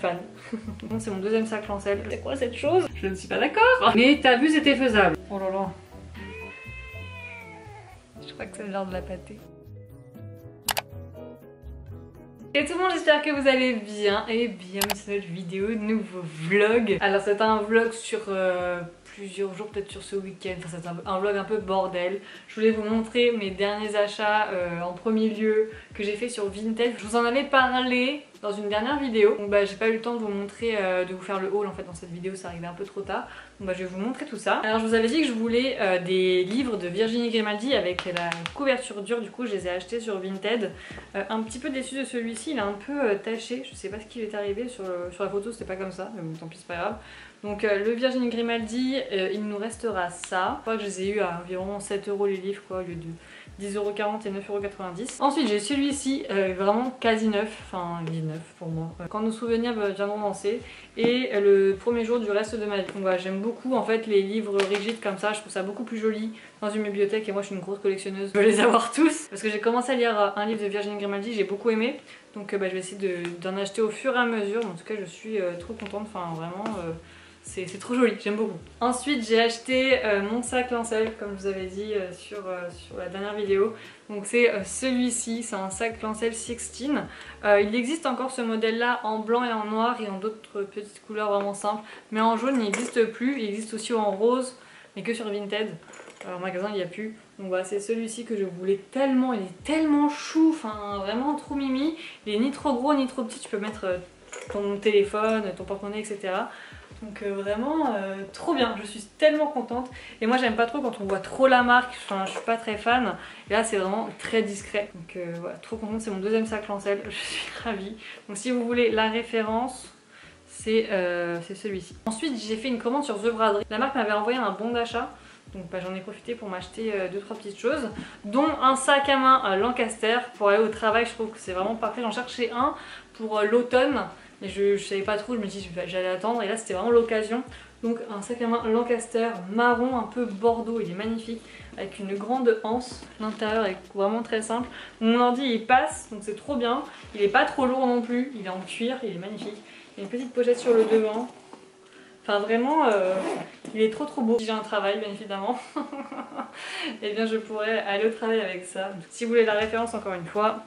fan. c'est mon deuxième sac Lancel. C'est quoi cette chose Je ne suis pas d'accord. Mais t'as vu, c'était faisable. Oh là là. Je crois que c'est l'heure de la pâté. Et tout le monde, j'espère que vous allez bien et bienvenue sur notre vidéo, nouveau vlog. Alors c'est un vlog sur euh, plusieurs jours, peut-être sur ce week-end, enfin c'est un, vlog un peu bordel. Je voulais vous montrer mes derniers achats euh, en premier lieu que j'ai fait sur Vinted. Je vous en avais parlé dans une dernière vidéo. Donc bah j'ai pas eu le temps de vous montrer, euh, de vous faire le haul en fait dans cette vidéo, ça arrivait un peu trop tard. Donc bah je vais vous montrer tout ça. Alors je vous avais dit que je voulais euh, des livres de Virginie Grimaldi avec la couverture dure, du coup je les ai achetés sur Vinted. Euh, un petit peu déçu de celui-ci, il est un peu taché, je sais pas ce qui lui est arrivé sur, sur la photo, c'était pas comme ça, mais bon tant pis c'est pas grave. Donc le Virginie Grimaldi, il nous restera ça. Je crois que je les ai eu à environ 7 euros les livres quoi, au lieu de 10,40€ et 9,90€. Ensuite j'ai celui-ci, euh, vraiment quasi neuf, enfin il est neuf pour moi. Quand nos souvenirs viendront danser et le premier jour du reste de ma vie. Donc voilà, j'aime beaucoup en fait les livres rigides comme ça, je trouve ça beaucoup plus joli dans une bibliothèque et moi je suis une grosse collectionneuse, je veux les avoir tous. Parce que j'ai commencé à lire un livre de Virginie Grimaldi, j'ai beaucoup aimé. Donc euh, bah, je vais essayer d'en acheter au fur et à mesure, en tout cas je suis euh, trop contente, enfin vraiment... C'est trop joli, j'aime beaucoup. Ensuite j'ai acheté euh, mon sac Lancel comme je vous avais dit euh, sur, euh, sur la dernière vidéo. Donc c'est celui-ci, c'est un sac Lancel 16. il existe encore ce modèle là en blanc et en noir et en d'autres petites couleurs vraiment simples. Mais en jaune il n'existe plus, il existe aussi en rose mais que sur Vinted. en magasin il n'y a plus. Donc voilà c'est celui-ci que je voulais tellement, il est tellement chou, enfin vraiment trop mimi. Il est ni trop gros ni trop petit, tu peux mettre ton téléphone, ton porte-monnaie etc. Donc euh, vraiment euh, trop bien, je suis tellement contente. Et moi j'aime pas trop quand on voit trop la marque, enfin je suis pas très fan. Et là c'est vraiment très discret. Donc euh, voilà, trop contente, c'est mon deuxième sac Lancel, je suis ravie. Donc si vous voulez la référence, c'est celui-ci. Ensuite j'ai fait une commande sur The Braderie. La marque m'avait envoyé un bon d'achat. Donc bah, j'en ai profité pour m'acheter 2-3 petites choses, dont un sac à main Lancaster pour aller au travail. Je trouve que c'est vraiment parfait. J'en cherchais un pour l'automne mais je, savais pas trop, je me dis j'allais attendre et là c'était vraiment l'occasion. Donc un sac à main Lancaster marron un peu bordeaux, il est magnifique avec une grande anse. L'intérieur est vraiment très simple. Mon ordi il passe donc c'est trop bien. Il est pas trop lourd non plus, il est en cuir, il est magnifique. Il y a une petite pochette sur le devant. Enfin vraiment, euh, il est trop trop beau. Si j'ai un travail bien évidemment, et eh bien je pourrais aller au travail avec ça. si vous voulez la référence encore une fois,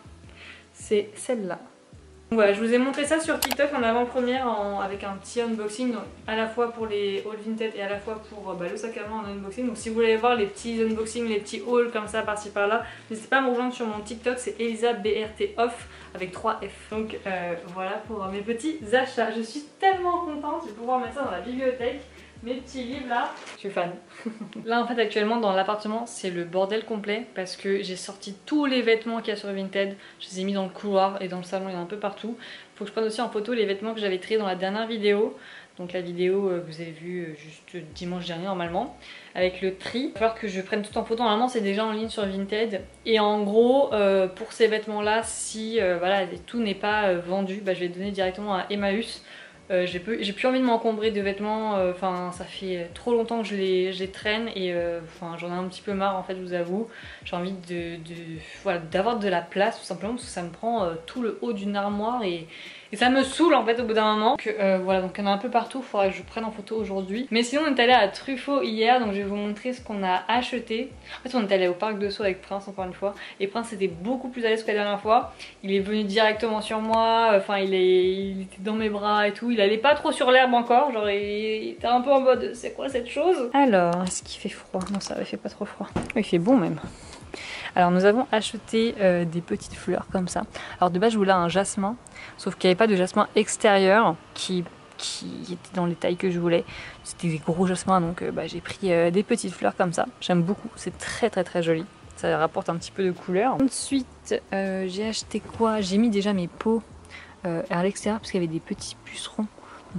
c'est celle-là. Voilà, je vous ai montré ça sur TikTok en avant-première avec un petit unboxing à la fois pour les hauls Vinted et à la fois pour euh, bah, le sac à main en unboxing. Donc si vous voulez voir les petits unboxings, les petits hauls comme ça par-ci par-là, n'hésitez pas à me rejoindre sur mon TikTok, c'est ElisaBRT Off avec 3 F. Donc euh, voilà pour mes petits achats. Je suis tellement contente, de pouvoir mettre ça dans la bibliothèque mes petits livres là. Je suis fan. là en fait actuellement dans l'appartement c'est le bordel complet parce que j'ai sorti tous les vêtements qu'il y a sur Vinted. Je les ai mis dans le couloir et dans le salon, il y en a un peu partout. Faut que je prenne aussi en photo les vêtements que j'avais triés dans la dernière vidéo. Donc la vidéo euh, que vous avez vue euh, juste dimanche dernier normalement avec le tri. Il va falloir que je prenne tout en photo. Normalement c'est déjà en ligne sur Vinted. Et en gros euh, pour ces vêtements là si voilà, tout n'est pas vendu, bah, je vais donner directement à Emmaüs. Euh, j'ai plus envie de m'encombrer de vêtements, euh, enfin ça fait trop longtemps que je les, traîne et euh, j'en ai un petit peu marre en fait je vous avoue. J'ai envie de, d'avoir de la place tout simplement parce que ça me prend tout le haut d'une armoire et, et ça me saoule en fait au bout d'un moment. Que, euh, voilà, donc il y en a un peu partout, il faudra que je prenne en photo aujourd'hui. Mais sinon on est allé à Truffaut hier, donc je vais vous montrer ce qu'on a acheté. En fait on est allé au parc de Sceaux avec Prince encore une fois. Et Prince était beaucoup plus à l'aise que la dernière fois. Il est venu directement sur moi, enfin il, est, il était dans mes bras et tout. Il allait pas trop sur l'herbe encore, genre il, était un peu en mode c'est quoi cette chose? Alors, est-ce qu'il fait froid? Non ça il fait pas trop froid. Il fait bon même. Alors nous avons acheté euh, des petites fleurs comme ça. Alors de base je voulais un jasmin, sauf qu'il n'y avait pas de jasmin extérieur qui, était dans les tailles que je voulais. C'était des gros jasmins donc euh, bah, j'ai pris euh, des petites fleurs comme ça. J'aime beaucoup, c'est très très très joli. Ça rapporte un petit peu de couleur. Ensuite j'ai acheté quoi? J'ai mis déjà mes pots à l'extérieur parce qu'il y avait des petits pucerons.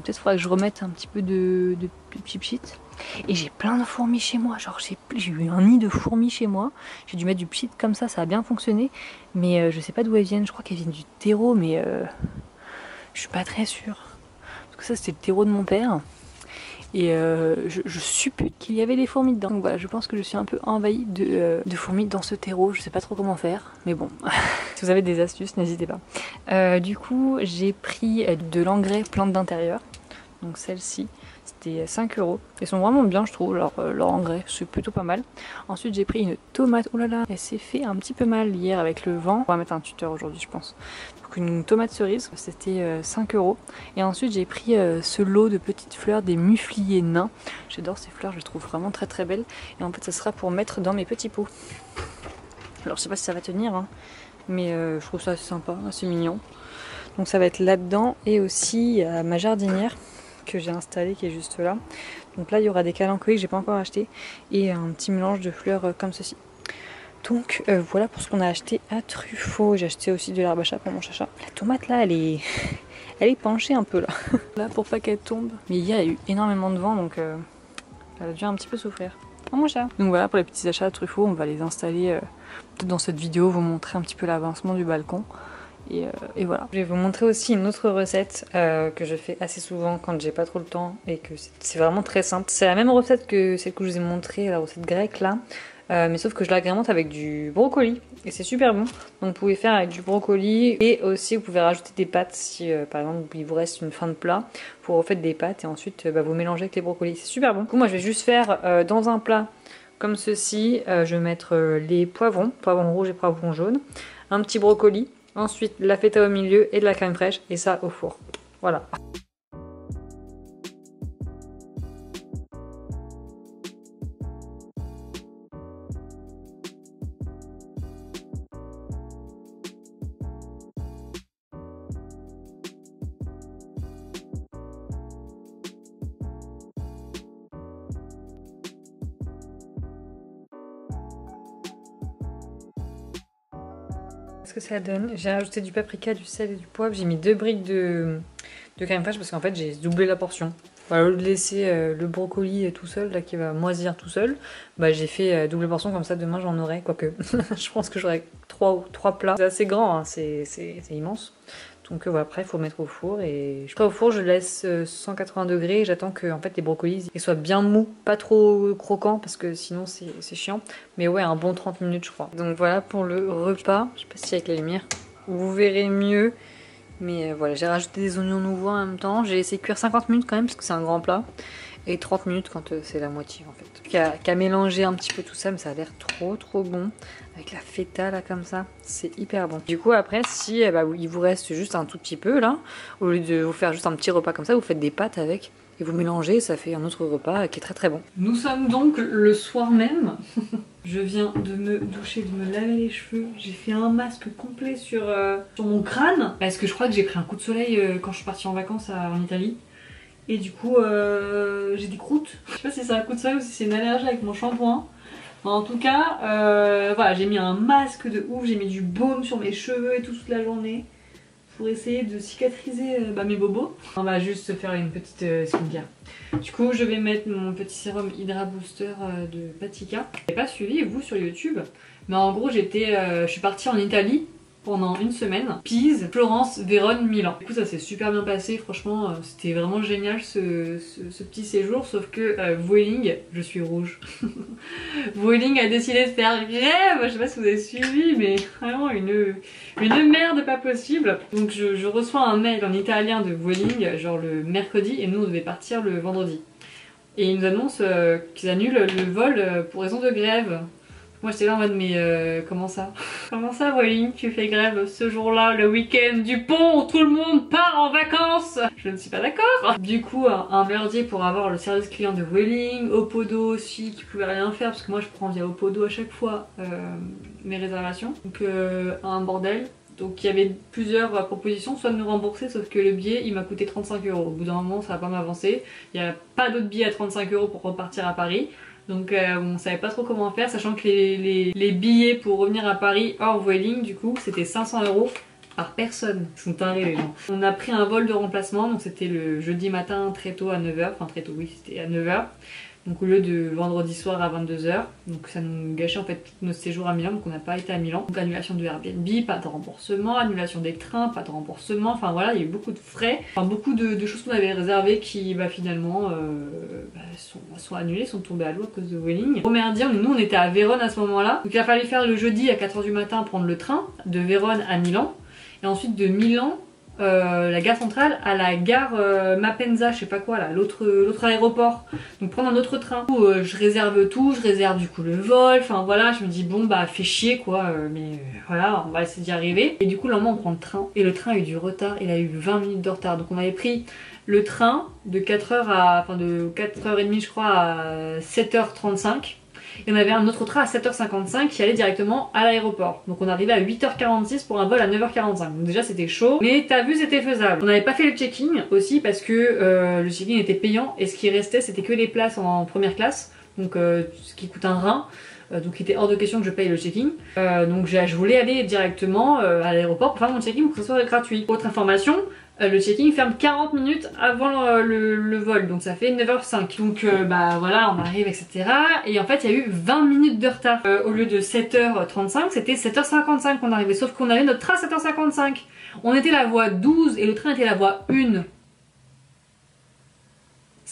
Peut-être faudra que je remette un petit peu de, de, et j'ai plein de fourmis chez moi. Genre, j'ai eu un nid de fourmis chez moi. J'ai dû mettre du pchit comme ça, ça a bien fonctionné. Mais euh, je sais pas d'où elles viennent. Je crois qu'elles viennent du terreau, mais euh, je suis pas très sûre. Parce que ça, c'était le terreau de mon père. et euh, je, suppute qu'il y avait des fourmis dedans. Donc voilà, je pense que je suis un peu envahie de, fourmis dans ce terreau. Je sais pas trop comment faire, mais bon, si vous avez des astuces, n'hésitez pas. Du coup, j'ai pris de l'engrais plante d'intérieur, donc celle-ci. C'était 5 euros. Ils sont vraiment bien, je trouve, leur, leur engrais, c'est plutôt pas mal. Ensuite, j'ai pris une tomate. Oh là là, elle s'est fait un petit peu mal hier avec le vent. On va mettre un tuteur aujourd'hui, je pense une tomate cerise, c'était 5 euh, euros. Et ensuite j'ai pris euh, ce lot de petites fleurs des mufliers nains. J'adore ces fleurs, je trouve vraiment très très belles. Et en fait ça sera pour mettre dans mes petits pots. Alors je sais pas si ça va tenir, hein, mais euh, je trouve ça assez sympa, assez mignon. Donc ça va être là-dedans et aussi ma jardinière que j'ai installée qui est juste là. Donc là il y aura des calanchoïs que j'ai pas encore acheté et un petit mélange de fleurs comme ceci. Donc euh, voilà pour ce qu'on a acheté à Truffaut. J'ai acheté aussi de l'herbe à chat pour mon chacha. La tomate là, elle est, elle est penchée un peu là. là pour pas qu'elle tombe. Mais hier il y a eu énormément de vent donc euh, elle a dû un petit peu souffrir. Oh mon chat. Donc voilà pour les petits achats à Truffaut, on va les installer euh, peut-être dans cette vidéo, vous montrer un petit peu l'avancement du balcon. Et, et, voilà. Je vais vous montrer aussi une autre recette que je fais assez souvent quand j'ai pas trop le temps et que c'est vraiment très simple. C'est la même recette que celle que je vous ai montrée, la recette grecque là. Euh, mais sauf que je l'agrémente avec du brocoli et c'est super bon. Donc vous pouvez faire avec du brocoli et aussi vous pouvez rajouter des pâtes si euh, par exemple il vous reste une fin de plat. Vous refaites des pâtes et ensuite euh, bah, vous mélangez avec les brocolis. C'est super bon. Du coup moi je vais juste faire dans un plat comme ceci. je vais mettre les poivrons, poivrons rouges et poivrons jaunes, un petit brocoli, ensuite la feta au milieu et de la crème fraîche et ça au four. Voilà. Ce que ça donne. J'ai rajouté du paprika, du sel et du poivre. J'ai mis deux briques de, de crème fraîche parce qu'en fait j'ai doublé la portion. Voilà, au lieu de laisser euh, le brocoli tout seul, là qui va moisir tout seul, bah j'ai fait euh, double portion comme ça demain j'en aurai, quoique je pense que j'aurai trois, trois plats. C'est assez grand, hein, c'est immense. Donc euh, voilà, après il faut mettre au four et je au four, je laisse 180 degrés et j'attends que fait les brocolis soient bien mous, pas trop croquants parce que sinon c'est chiant. Mais ouais, un bon 30 minutes je crois. Donc voilà pour le repas, je sais pas si avec la lumière vous verrez mieux. Mais euh, voilà, j'ai rajouté des oignons nouveaux en même temps. J'ai laissé cuire 50 minutes quand même parce que c'est un grand plat. Et 30 minutes quand euh, c'est la moitié en fait. Qu'à mélanger un petit peu tout ça, mais ça a l'air trop trop bon. Avec la feta là comme ça, c'est hyper bon. Du coup après, si eh bah, il vous reste juste un tout petit peu là, au lieu de vous faire juste un petit repas comme ça, vous faites des pâtes avec et vous mélangez, ça fait un autre repas qui est très très bon. Nous sommes donc le soir même. Je viens de me doucher, de me laver les cheveux. J'ai fait un masque complet sur, euh, sur mon crâne. Parce que je crois que j'ai pris un coup de soleil euh, quand je suis partie en vacances en Italie. Et du coup, euh, j'ai des croûtes. Je sais pas si c'est un coup de soleil ou si c'est une allergie avec mon shampoing. En tout cas, voilà, j'ai mis un masque de ouf. J'ai mis du baume sur mes cheveux et tout toute la journée pour essayer de cicatriser euh, bah, mes bobos. On va juste faire une petite euh, skincare. Du coup, je vais mettre mon petit sérum Hydra Booster euh, de Patika. Je n'ai pas suivi vous sur YouTube, mais en gros, j'étais, je suis partie en Italie pendant une semaine. Pise, Florence, Vérone, Milan. Du coup ça s'est super bien passé, franchement euh, c'était vraiment génial ce, petit séjour, sauf que euh, Vueling, je suis rouge. Vueling a décidé de faire grève, je sais pas si vous avez suivi, mais vraiment une, une merde pas possible. Donc je, reçois un mail en italien de Vueling, genre le mercredi, et nous on devait partir le vendredi. Et ils nous annoncent euh, qu'ils annulent le vol pour raison de grève. Moi j'étais là en mode mais euh, comment ça? Comment ça Voiling tu fais grève ce jour-là, le week-end du pont où tout le monde part en vacances Je ne suis pas d'accord Du coup un, merdier pour avoir le service client de Welling, Opodo aussi qui pouvait rien faire parce que moi je prends via Opodo à chaque fois euh, mes réservations. Donc euh, un bordel. Donc il y avait plusieurs propositions, soit de nous rembourser, sauf que le billet il m'a coûté 35 euros. Au bout d'un moment ça va pas m'avancer. Il n'y a pas d'autres billets à 35 euros pour repartir à Paris. Donc euh, on savait pas trop comment faire, sachant que les, billets pour revenir à Paris hors Vueling, du coup, c'était 500 euros par personne. Ils sont tarés les gens. On a pris un vol de remplacement, donc c'était le jeudi matin très tôt à 9h, enfin très tôt oui, c'était à 9h. Donc au lieu de vendredi soir à 22h, donc ça nous gâchait en fait tout notre séjour à Milan, donc on n'a pas été à Milan. Donc annulation de Airbnb, pas de remboursement, annulation des trains, pas de remboursement, enfin voilà, il y a eu beaucoup de frais, enfin beaucoup de, choses qu'on avait réservées qui bah, finalement euh, bah, sont, annulées, sont tombées à l'eau à cause de Welling. dire, nous on était à Vérone à ce moment-là, donc il a fallu faire le jeudi à 4h du matin prendre le train de Vérone à Milan, et ensuite de Milan euh, la gare centrale à la gare euh, Mapenza, je sais pas quoi là, l'autre aéroport. Donc prendre un autre train. Où, euh, je réserve tout, je réserve du coup le vol, enfin voilà, je me dis bon bah fait chier quoi, mais voilà, on va essayer d'y arriver. Et du coup, là on prend le train et le train a eu du retard, il a eu 20 minutes de retard. Donc on avait pris le train de 4h à, enfin de 4h30 je crois à 7h35 et on avait un autre train à 7h55 qui allait directement à l'aéroport. Donc on arrivait à 8h46 pour un vol à 9h45. Donc déjà c'était chaud, mais t'as vu c'était faisable. On n'avait pas fait le check-in aussi parce que euh, le check-in était payant et ce qui restait c'était que les places en première classe, donc euh, ce qui coûte un rein euh, donc il était hors de question que je paye le check-in. donc je voulais aller directement à l'aéroport pour faire mon check-in pour que ce soit gratuit. Autre information, euh, le check-in ferme 40 minutes avant le, vol, donc ça fait 9h05. Donc euh, bah voilà, on arrive, etc. Et en fait, il y a eu 20 minutes de retard. Euh, au lieu de 7h35, c'était 7h55 qu'on arrivait. Sauf qu'on avait notre train à 7h55. On était la voie 12 et le train était la voie 1.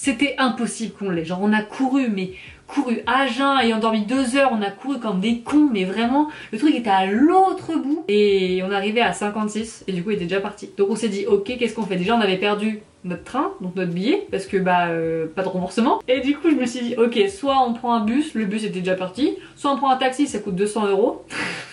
C'était impossible qu'on l'ait. Genre on a couru, mais couru à jeun, ayant dormi deux heures, on a couru comme des cons, mais vraiment, le truc était à l'autre bout. Et on arrivait à 56, et du coup il était déjà parti. Donc on s'est dit, ok, qu'est-ce qu'on fait? Déjà on avait perdu notre train, donc notre billet, parce que bah euh, pas de remboursement. Et du coup je me suis dit, ok, soit on prend un bus, le bus était déjà parti, soit on prend un taxi, ça coûte 200 euros.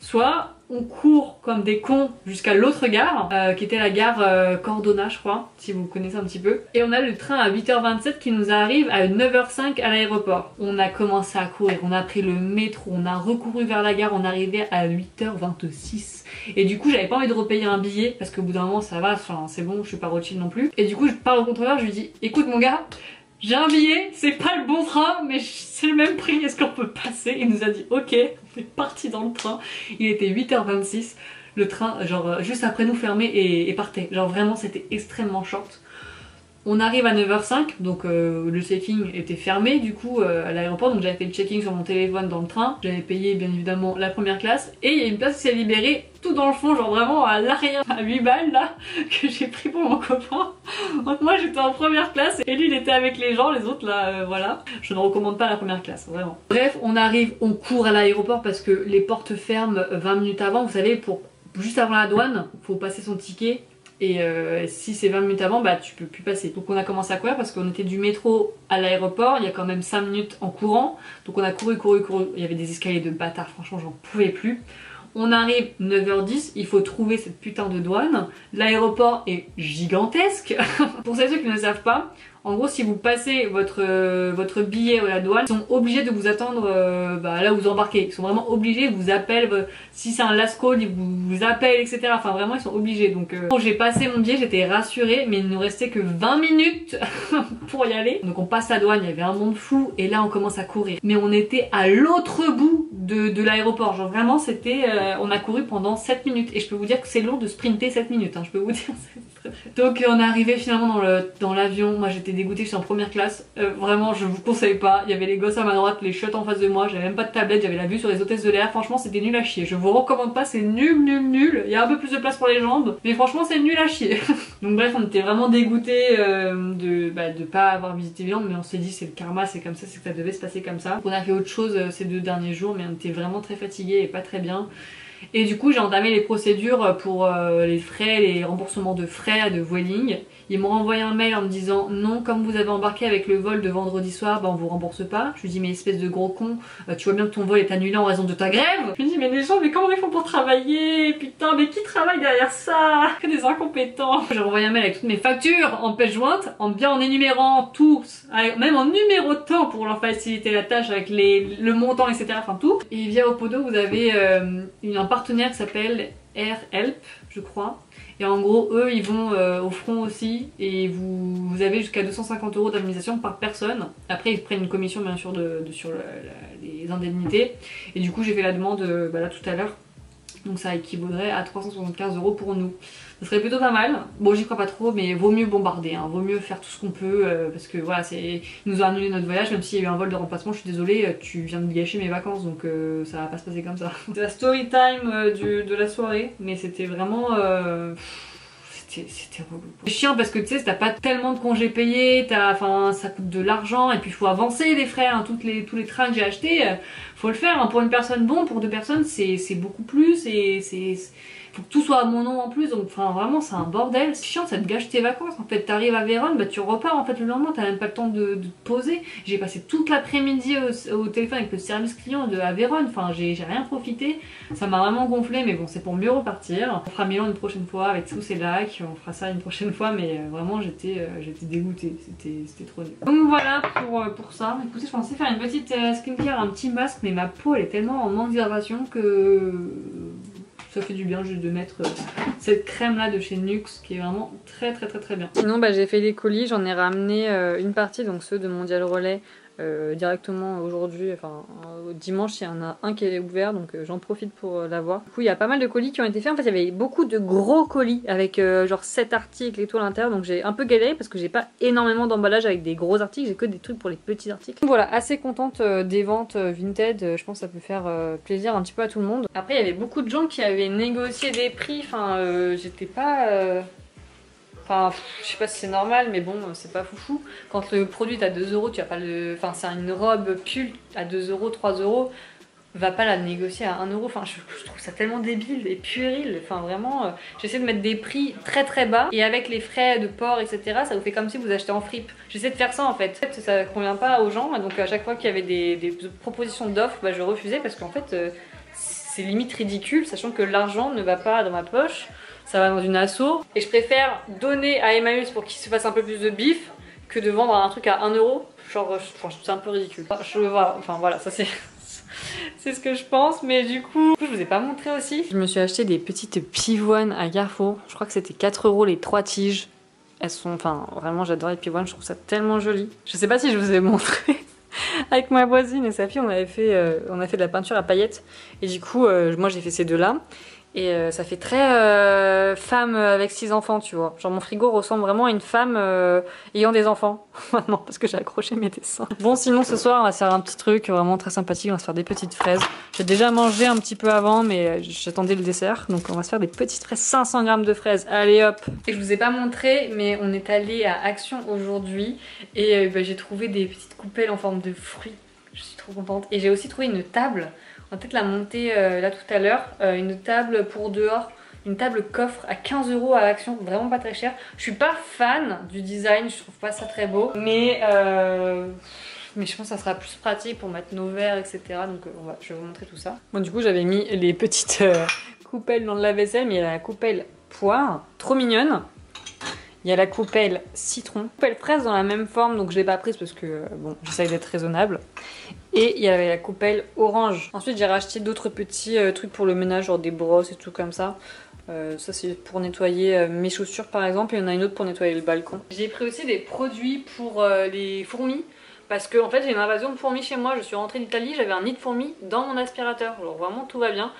Soit on court comme des cons jusqu'à l'autre gare, euh, qui était la gare euh, Cordona je crois, si vous connaissez un petit peu. Et on a le train à 8h27 qui nous arrive à 9h05 à l'aéroport. On a commencé à courir, on a pris le métro, on a recouru vers la gare, on arrivait à 8h26. Et du coup j'avais pas envie de repayer un billet parce qu'au bout d'un moment ça va, c'est bon, je suis pas Rothschild non plus. Et du coup je parle au contrôleur, je lui dis écoute mon gars, j'ai un billet, c'est pas le bon train, mais c'est le même prix, est-ce qu'on peut passer? Il nous a dit ok, on est parti dans le train. Il était 8h26, le train, genre juste après nous fermait et, partait. Genre vraiment c'était extrêmement short. On arrive à 9h05, donc euh, le checking était fermé du coup euh, à l'aéroport, donc j'avais fait le checking sur mon téléphone dans le train. J'avais payé bien évidemment la première classe et il y a une place qui s'est libérée dans le fond, genre vraiment à l'arrière, à 8 balles là, que j'ai pris pour mon copain. Donc moi j'étais en première classe et lui il était avec les gens, les autres là, euh, voilà. Je ne recommande pas la première classe, vraiment. Bref, on arrive, on court à l'aéroport parce que les portes ferment 20 minutes avant, vous savez, pour juste avant la douane, faut passer son ticket et euh, si c'est 20 minutes avant, bah tu peux plus passer. Donc on a commencé à courir parce qu'on était du métro à l'aéroport, il y a quand même 5 minutes en courant. Donc on a couru, couru, couru. Il y avait des escaliers de bâtard, franchement j'en pouvais plus. On arrive 9h10, il faut trouver cette putain de douane. L'aéroport est gigantesque. Pour ceux qui ne savent pas, en gros, si vous passez votre, euh, votre billet à la douane, ils sont obligés de vous attendre euh, bah, là où vous embarquez. Ils sont vraiment obligés, ils vous appellent. Euh, si c'est un last call, ils vous, appellent, etc. Enfin, vraiment, ils sont obligés. Donc, quand j'ai passé mon billet, j'étais rassurée, mais il ne restait que 20 minutes pour y aller. Donc, on passe la douane, il y avait un monde fou, et là, on commence à courir. Mais on était à l'autre bout de, de l'aéroport. Genre, vraiment, c'était. on a couru pendant 7 minutes. Et je peux vous dire que c'est long de sprinter 7 minutes. Hein, je peux vous dire, Donc on est arrivé finalement dans l'avion, moi j'étais dégoûtée, je suis en première classe, euh, vraiment je vous conseille pas, il y avait les gosses à ma droite, les chiottes en face de moi, j'avais même pas de tablette, j'avais la vue sur les hôtesses de l'air, franchement c'était nul à chier, je vous recommande pas, c'est nul nul nul, il y a un peu plus de place pour les jambes, mais franchement c'est nul à chier. Donc bref on était vraiment dégoûtés euh, de, bah, de pas avoir visité Viande, mais on s'est dit c'est le karma, c'est comme ça, c'est que ça devait se passer comme ça. On a fait autre chose euh, ces deux derniers jours, mais on était vraiment très fatigués et pas très bien. Et du coup j'ai entamé les procédures pour euh, les frais, les remboursements de frais de Vueling. Ils m'ont envoyé un mail en me disant non comme vous avez embarqué avec le vol de vendredi soir bah on vous rembourse pas. Je lui dis mais espèce de gros con, euh, tu vois bien que ton vol est annulé en raison de ta grève. Je lui dis mais les gens mais comment ils font pour travailler? Putain mais qui travaille derrière ça? Que des incompétents. J'ai envoyé un mail avec toutes mes factures en pièce jointe, en bien en énumérant tous, même en numérotant pour leur faciliter la tâche avec les, le montant etc. Enfin tout. Et via Opodo vous avez euh, une, un partenaire qui s'appelle AirHelp je crois et en gros, eux, ils vont euh, au front aussi et vous, avez jusqu'à 250 euros d'indemnisation par personne. Après, ils prennent une commission bien sûr de, sur les indemnités. Et du coup, j'ai fait la demande euh, bah, là tout à l'heure Donc ça équivaudrait à 375 euros pour nous. Ça serait plutôt pas mal. Bon, j'y crois pas trop, mais vaut mieux bombarder, hein. vaut mieux faire tout ce qu'on peut, euh, parce que voilà, c'est nous ont annulé notre voyage, même s'il y a eu un vol de remplacement, je suis désolée, euh, tu viens de gâcher mes vacances, donc euh, ça va pas se passer comme ça. C'est la story time de la soirée, mais c'était vraiment c'était relou. C'est chiant parce que tu sais, t'as pas tellement de congés payés, enfin, ça coûte de l'argent et puis faut avancer les frais, hein, les, tous les trains que j'ai achetés, faut le faire. Hein. Pour une personne, bon, pour deux personnes, c'est beaucoup plus et c'est faut que tout soit à mon nom en plus, donc enfin vraiment c'est un bordel, c'est chiant, ça te gâche tes vacances. En fait, t'arrives à Vérone, bah tu repars en fait le lendemain, t'as même pas le temps de, te poser, j'ai passé toute l'après-midi au, téléphone avec le service client de à Vérone, enfin j'ai rien profité, ça m'a vraiment gonflé mais bon c'est pour mieux repartir, on fera Milan une prochaine fois avec tous ces lacs, on fera ça une prochaine fois mais euh, vraiment j'étais euh, j'étais dégoûtée, c'était trop nul. Donc voilà pour, euh, ça, écoutez je pensais faire une petite skincare, un petit masque mais ma peau elle est tellement en manque d'hydratation que ça fait du bien juste de mettre euh, cette crème là de chez Nux qui est vraiment très très très très bien. Sinon bah, j'ai fait les colis, j'en ai ramené euh, une partie, donc ceux de Mondial Relais euh, directement aujourd'hui, enfin dimanche il y en a un qui est ouvert donc euh, j'en profite pour euh, l'avoir. Du coup il y a pas mal de colis qui ont été faits, en fait il y avait beaucoup de gros colis avec genre 7 articles et tout à l'intérieur donc j'ai un peu galéré parce que j'ai pas énormément d'emballage avec des gros articles, j'ai que des trucs pour les petits articles. Donc voilà, assez contente des ventes Vinted, je pense que ça peut faire plaisir un petit peu à tout le monde. Après il y avait beaucoup de gens qui avaient négocié des prix, enfin j'étais pas... Enfin, je sais pas si c'est normal, mais bon, c'est pas foufou. Quand le produit est à 2 euros, tu vas pas le. Enfin, c'est une robe pull à 2 euros, 3 euros, va pas la négocier à 1 euro. Enfin, je, trouve ça tellement débile et puéril. Enfin, vraiment, euh, j'essaie de mettre des prix très très bas et avec les frais de port, etc., ça vous fait comme si vous achetez en fripe. J'essaie de faire ça en fait. En fait, ça convient pas aux gens, donc à chaque fois qu'il y avait des, propositions d'offres, bah, je refusais parce qu'en fait, euh, c'est limite ridicule, sachant que l'argent ne va pas dans ma poche ça va dans une asso. Et je préfère donner à Emmaüs pour qu'il se fasse un peu plus de bif que de vendre un truc à 1 euro. Genre, je, trouve c'est un peu ridicule. Je vois, enfin voilà, ça c'est. C'est ce que je pense, mais du coup, je vous ai pas montré aussi. Je me suis acheté des petites pivoines à Carrefour. Je crois que c'était 4 euros les 3 tiges. Elles sont, enfin, vraiment, j'adore les pivoines. Je trouve ça tellement joli. Je sais pas si je vous ai montré. Avec ma voisine et sa fille, on avait fait, euh, on a fait de la peinture à paillettes. Et du coup, euh, moi j'ai fait ces deux-là. Et euh, ça fait très euh, femme avec six enfants, tu vois. Genre mon frigo ressemble vraiment à une femme euh, ayant des enfants. Maintenant, parce que j'ai accroché mes dessins. Bon, sinon ce soir, on va se faire un petit truc vraiment très sympathique. On va se faire des petites fraises. J'ai déjà mangé un petit peu avant, mais j'attendais le dessert. Donc on va se faire des petites fraises, 500 grammes de fraises. Allez hop Et je vous ai pas montré, mais on est allé à Action aujourd'hui. Et bah, j'ai trouvé des petites coupelles en forme de fruits. Je suis trop contente. Et j'ai aussi trouvé une table va peut-être la monter euh, là tout à l'heure. Euh, une table pour dehors, une table coffre à 15 euros à l'action, vraiment pas très cher. Je suis pas fan du design, je trouve pas ça très beau. Mais, euh, mais je pense que ça sera plus pratique pour mettre nos verres, etc. Donc on va, je vais vous montrer tout ça. Bon du coup j'avais mis les petites coupelles dans le lave-vaisselle, mais il y a la coupelle poire, trop mignonne. Il y a la coupelle citron. Coupelle fraise dans la même forme, donc je l'ai pas prise parce que bon, j'essaye d'être raisonnable. Et il y avait la coupelle orange. Ensuite, j'ai racheté d'autres petits euh, trucs pour le ménage, genre des brosses et tout comme ça. Euh, ça c'est pour nettoyer euh, mes chaussures par exemple et il y en a une autre pour nettoyer le balcon. J'ai pris aussi des produits pour les fourmis parce que en fait j'ai une invasion de fourmis chez moi, je suis rentrée d'Italie, j'avais un nid de fourmis dans mon aspirateur, alors vraiment tout va bien.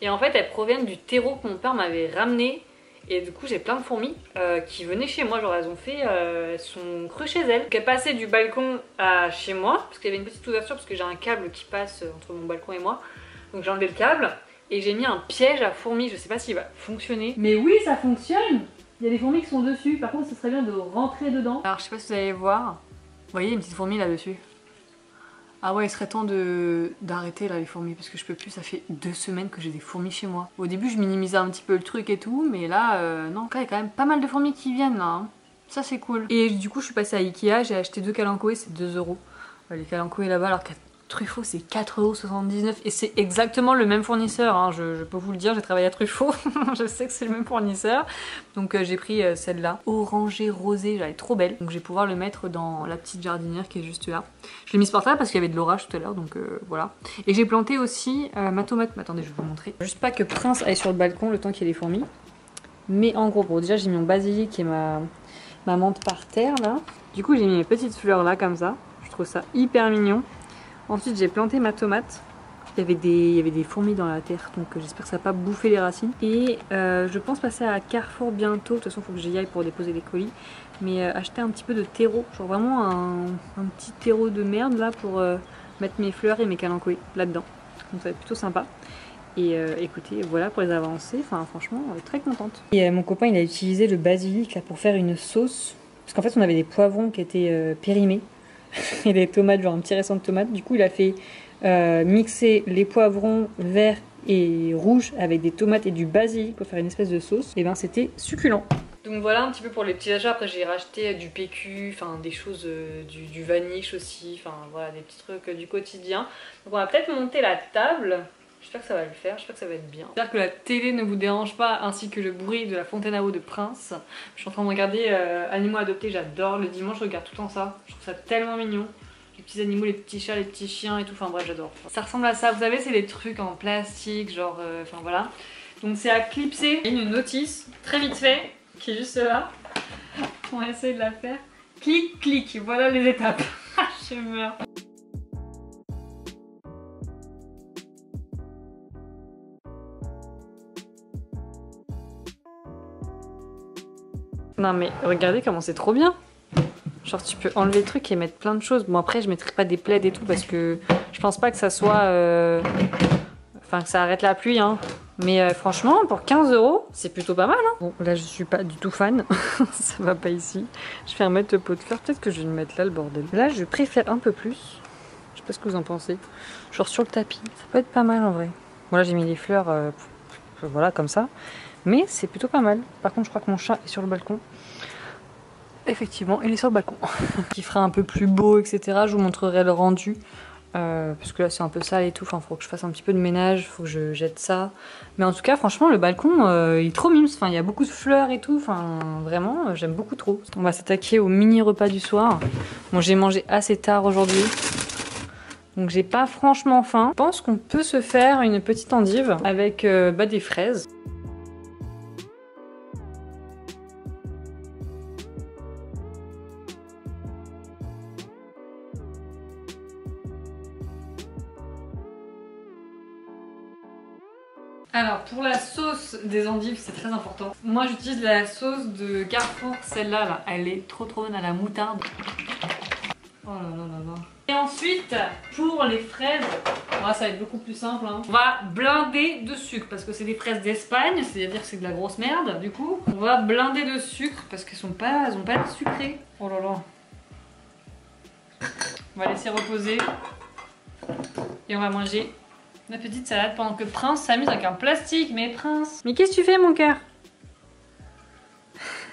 Et en fait elles proviennent du terreau que mon père m'avait ramené et du coup j'ai plein de fourmis euh, qui venaient chez moi, genre elles ont fait, euh, elles sont crues chez elles. Donc elles passaient du balcon à chez moi, parce qu'il y avait une petite ouverture, parce que j'ai un câble qui passe entre mon balcon et moi. Donc j'ai enlevé le câble et j'ai mis un piège à fourmis, je sais pas s'il va fonctionner. Mais oui ça fonctionne Il y a des fourmis qui sont dessus, par contre ce serait bien de rentrer dedans. Alors je sais pas si vous allez voir, vous voyez une petite fourmi là-dessus ah ouais, il serait temps d'arrêter là les fourmis parce que je peux plus, ça fait deux semaines que j'ai des fourmis chez moi. Au début je minimisais un petit peu le truc et tout, mais là euh, non, il y a quand même pas mal de fourmis qui viennent là. Hein. Ça c'est cool. Et du coup je suis passée à Ikea, j'ai acheté deux calancoés, c'est 2 euros. Euh, les calancoés là-bas alors Truffaut c'est 4,79€ et c'est exactement le même fournisseur, hein. je, peux vous le dire, j'ai travaillé à Truffaut, je sais que c'est le même fournisseur. Donc euh, j'ai pris euh, celle-là, orangée rosée, elle est trop belle. Donc je vais pouvoir le mettre dans la petite jardinière qui est juste là. Je l'ai mise par terre parce qu'il y avait de l'orage tout à l'heure, donc euh, voilà. Et j'ai planté aussi ma tomate, attendez je vais vous montrer. Juste pas que Prince aille sur le balcon le temps qu'il y ait des fourmis. Mais en gros, bon déjà j'ai mis mon basilic et ma, ma menthe par terre là. Du coup j'ai mis mes petites fleurs là comme ça, je trouve ça hyper mignon. Ensuite j'ai planté ma tomate. Il y avait des, fourmis dans la terre, donc j'espère que ça va pas bouffer les racines. Et je pense passer à Carrefour bientôt. De toute façon, il faut que j'y aille pour déposer les colis. Mais acheter un petit peu de terreau, genre vraiment un, petit terreau de merde là pour mettre mes fleurs et mes calanchoés là-dedans. Donc ça va être plutôt sympa. Et euh, écoutez, voilà pour les avancées, enfin franchement, euh, très contente. Et euh, mon copain, il a utilisé le basilic là, pour faire une sauce. Parce qu'en fait, on avait des poivrons qui étaient périmés. et des tomates, genre un petit restant de tomates. Du coup, il a fait mixer les poivrons verts et rouges avec des tomates et du basilic pour faire une espèce de sauce. Et ben c'était succulent. Donc voilà un petit peu pour les petits achats. Après j'ai racheté du PQ, enfin des choses, du, du vaniche aussi, enfin voilà des petits trucs du quotidien. Donc on va peut-être monter la table. J'espère que ça va le faire, j'espère que ça va être bien. J'espère que la télé ne vous dérange pas, ainsi que le bruit de la fontaine à eau de Prince. Je suis en train de regarder euh, Animaux adoptés, j'adore. Le dimanche, je regarde tout le temps ça. Je trouve ça tellement mignon. Les petits animaux, les petits chats, les petits chiens et tout. Enfin bref, j'adore. Ça ressemble à ça. Vous savez, c'est des trucs en plastique, genre... Euh, enfin voilà. Donc c'est à clipser. Il y a une notice, très vite fait, qui est juste là. On va essayer de la faire. Clic, clic. Voilà les étapes. je meurs. Non mais regardez comment c'est trop bien. Genre tu peux enlever le truc et mettre plein de choses. Bon après je mettrai pas des plaids et tout parce que je pense pas que ça soit... Euh, enfin que ça arrête la pluie hein. Mais euh, franchement pour 15 euros c'est plutôt pas mal hein. Bon là je suis pas du tout fan. ça va pas ici. Je vais remettre le pot de fleurs. Peut-être que je vais le mettre là le bordel. Là je préfère un peu plus. Je sais pas ce que vous en pensez. Genre sur le tapis. Ça peut être pas mal en vrai. Bon là j'ai mis les fleurs euh, voilà comme ça. Mais c'est plutôt pas mal. Par contre, je crois que mon chat est sur le balcon. Effectivement, il est sur le balcon. Qui fera un peu plus beau, etc. Je vous montrerai le rendu. Euh, parce que là c'est un peu sale et tout, enfin faut que je fasse un petit peu de ménage, faut que je jette ça. Mais en tout cas franchement le balcon euh, il est trop mimes, enfin il y a beaucoup de fleurs et tout, enfin vraiment euh, j'aime beaucoup trop. On va s'attaquer au mini repas du soir. Bon j'ai mangé assez tard aujourd'hui, donc j'ai pas franchement faim. Je pense qu'on peut se faire une petite endive avec bah, des fraises. Alors pour la sauce des endives c'est très important. Moi j'utilise la sauce de Carrefour, celle-là là. elle est trop trop bonne à la moutarde. Oh là là là là. Et ensuite pour les fraises, ça va être beaucoup plus simple. Hein. On va blinder de sucre parce que c'est des fraises d'Espagne, c'est-à-dire que c'est de la grosse merde. Du coup on va blinder de sucre parce qu'elles sont pas, elles ont pas l'air sucrées. Oh là là. On va laisser reposer et on va manger Ma petite salade pendant que Prince s'amuse avec un plastique. Mais Prince Mais qu'est-ce que tu fais mon cœur?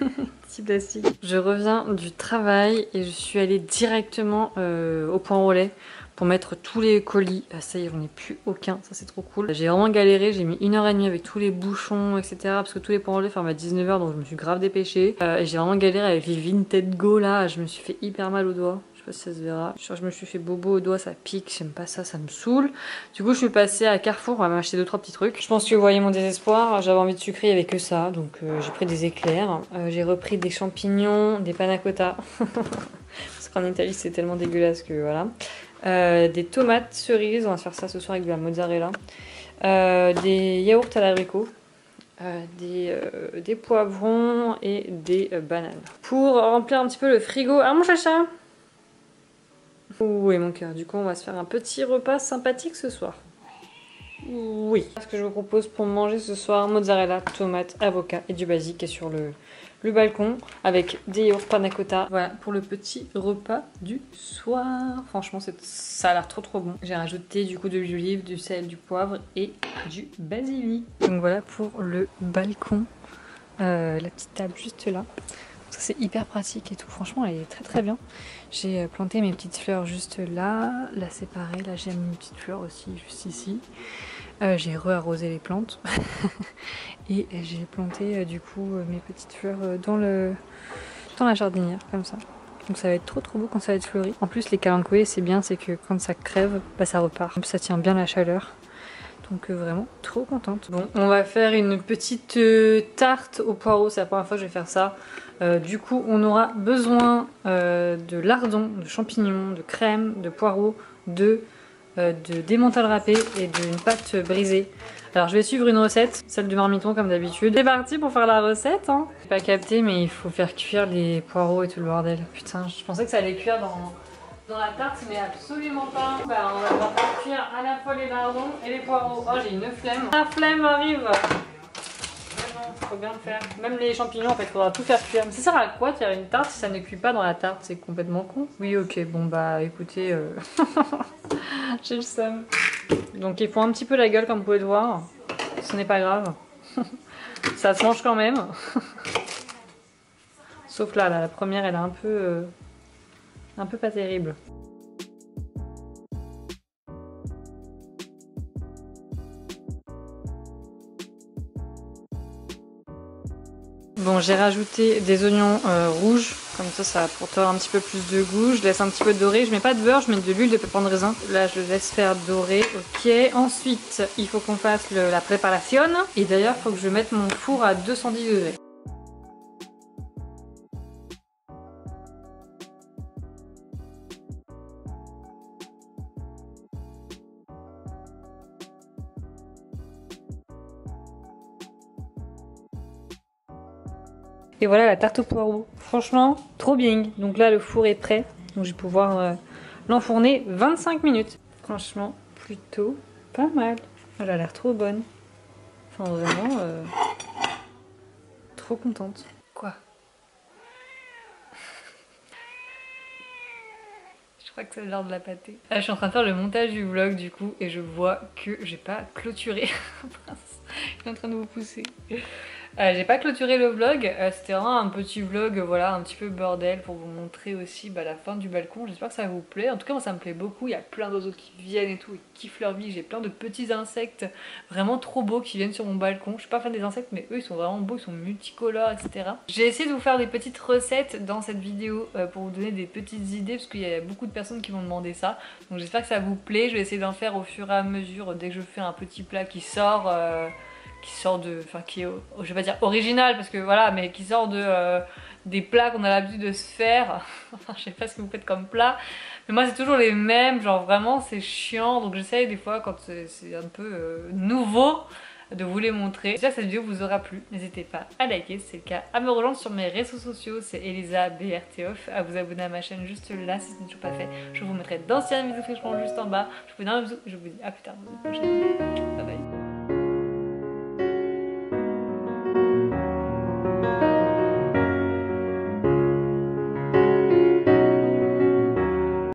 Petit plastique. Je reviens du travail et je suis allée directement euh, au point relais pour mettre tous les colis. Ah, ça y est, j'en ai plus aucun, ça c'est trop cool. J'ai vraiment galéré, j'ai mis une heure et demie avec tous les bouchons, etc. Parce que tous les points relais ferment à 19h, donc je me suis grave dépêchée. Euh, et j'ai vraiment galéré avec les Vinted Go là, je me suis fait hyper mal aux doigts sais pas si ça se verra. Je me suis fait bobo au doigt, ça pique, j'aime pas ça, ça me saoule. Du coup, je suis passée à Carrefour, on va m'acheter deux trois petits trucs. Je pense que vous voyez mon désespoir, j'avais envie de sucrer, il avait que ça, donc euh, j'ai pris des éclairs. Euh, j'ai repris des champignons, des panna cotta. Parce qu'en Italie, c'est tellement dégueulasse que voilà. Euh, des tomates cerises, on va se faire ça ce soir avec de la mozzarella. des yaourts à l'abricot. des, poivrons et des bananes. Pour remplir un petit peu le frigo. Ah mon chacha? Oui mon cœur, du coup on va se faire un petit repas sympathique ce soir. Oui. Ce que je vous propose pour manger ce soir, mozzarella, tomate, avocat et du basique est sur le, le balcon avec des yaourts panna. Voilà pour le petit repas du soir. Franchement ça a l'air trop trop bon. J'ai rajouté du coup de l'huile, du sel, du poivre et du basilic. Donc voilà pour le balcon. Euh, la petite table juste là. C'est hyper pratique et tout. Franchement elle est très très bien. J'ai euh, planté mes petites fleurs juste là. C'est pareil. Là j'ai mis une petite fleur aussi juste ici. Euh, j'ai re-arrosé les plantes. et j'ai planté euh, du coup mes petites fleurs dans, le, dans la jardinière comme ça. Donc ça va être trop trop beau quand ça va être fleuri. En plus les calanchoés c'est bien c'est que quand ça crève bah, ça repart. Ça tient bien la chaleur. Donc vraiment trop contente. Bon on va faire une petite tarte au poireau. C'est la première fois que je vais faire ça. Euh, du coup, on aura besoin euh, de lardons, de champignons, de crème, de poireaux, de euh, de râpé et d'une pâte brisée. Alors je vais suivre une recette, celle du marmiton comme d'habitude. C'est parti pour faire la recette. Hein. Pas capté mais il faut faire cuire les poireaux et tout le bordel. Putain, je pensais que ça allait cuire dans, dans la tarte mais absolument pas. On va faire cuire à la fois les lardons et les poireaux. Oh j'ai une flemme. La flemme arrive faut bien le faire. Même les champignons, en fait, faudra tout faire cuire. Mais ça sert à quoi de faire une tarte si ça ne cuit pas dans la tarte? C'est complètement con. Oui, ok, bon bah écoutez, euh... j'ai le seum. Donc il faut un petit peu la gueule, comme vous pouvez le voir. Ce n'est pas grave. ça se mange quand même. Sauf là, la première, elle est un peu, euh... un peu pas terrible. Bon, j'ai rajouté des oignons euh, rouges, comme ça, ça apportera un petit peu plus de goût. Je laisse un petit peu dorer. Je mets pas de beurre, je mets de l'huile de pépins de raisin. Là, je le laisse faire dorer. Ok. Ensuite, il faut qu'on fasse la préparation. Et d'ailleurs, il faut que je mette mon four à 210 degrés. Et voilà la tarte au poireau. Franchement, trop bien. Donc là, le four est prêt. Donc je vais pouvoir euh, l'enfourner 25 minutes. Franchement, plutôt pas mal. Elle a l'air trop bonne. Enfin, vraiment, euh, trop contente. Quoi? Je crois que c'est l'heure de la pâtée. Je suis en train de faire le montage du vlog du coup et je vois que j'ai pas clôturé. je suis en train de vous pousser. Euh, j'ai pas clôturé le vlog, euh, c'était vraiment un petit vlog, voilà, un petit peu bordel pour vous montrer aussi bah, la fin du balcon. J'espère que ça vous plaît. En tout cas, moi ça me plaît beaucoup. Il y a plein d'oiseaux qui viennent et tout, ils kiffent leur vie. J'ai plein de petits insectes vraiment trop beaux qui viennent sur mon balcon. Je suis pas fan des insectes, mais eux ils sont vraiment beaux, ils sont multicolores, etc. J'ai essayé de vous faire des petites recettes dans cette vidéo euh, pour vous donner des petites idées parce qu'il y a beaucoup de personnes qui m'ont demandé ça. Donc j'espère que ça vous plaît. Je vais essayer d'en faire au fur et à mesure dès que je fais un petit plat qui sort qui sort de. Enfin, qui est, je vais pas dire original parce que voilà, mais qui sort de. Euh, des plats qu'on a l'habitude de se faire. enfin, je sais pas ce que vous faites comme plat. Mais moi, c'est toujours les mêmes. Genre, vraiment, c'est chiant. Donc, j'essaye des fois, quand c'est un peu euh, nouveau, de vous les montrer. J'espère que cette vidéo vous aura plu. N'hésitez pas à liker si c'est le cas, à me rejoindre sur mes réseaux sociaux, c'est Elisa BRTOF, à vous abonner à ma chaîne juste là si ce n'est toujours pas fait. Je vous mettrai d'anciennes vidéos fraîchement juste en bas. Je vous fais un bisou, je vous dis à plus tard dans une prochaine. Bye bye.